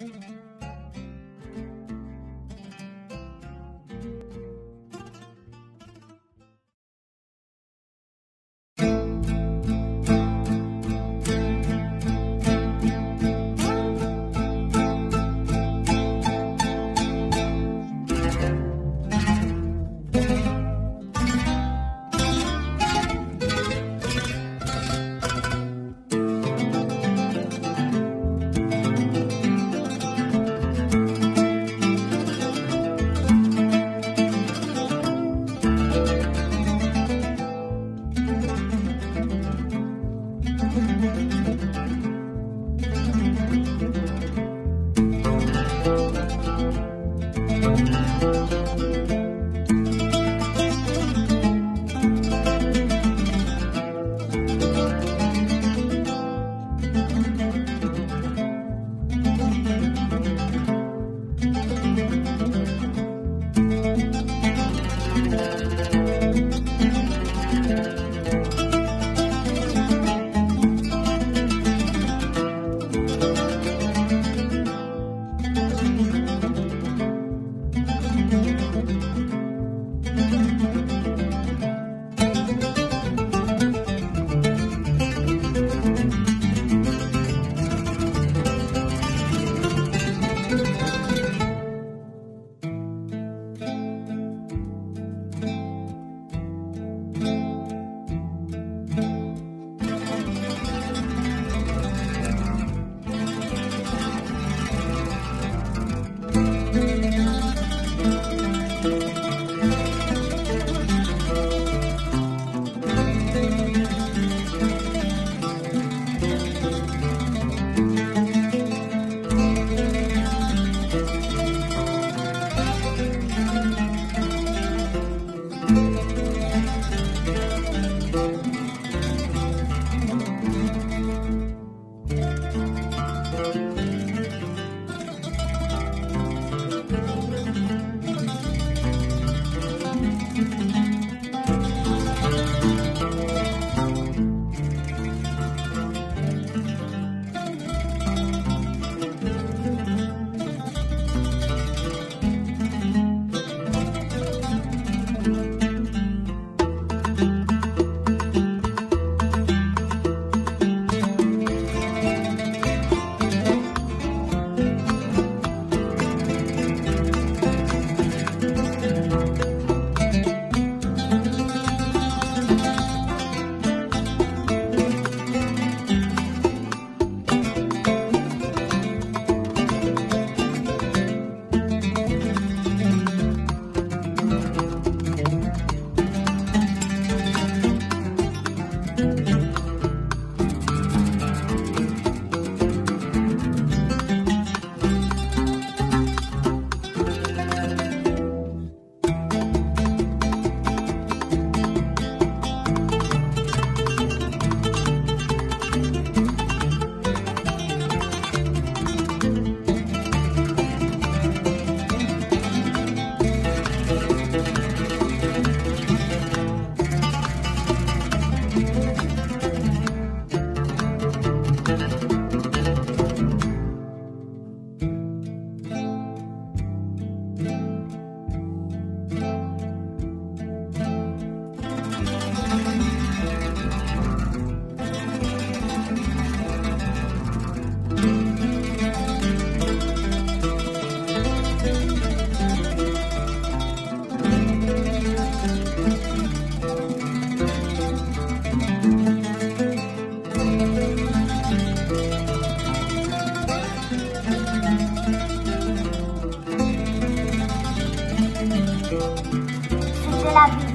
Mm-hmm. La vidéo.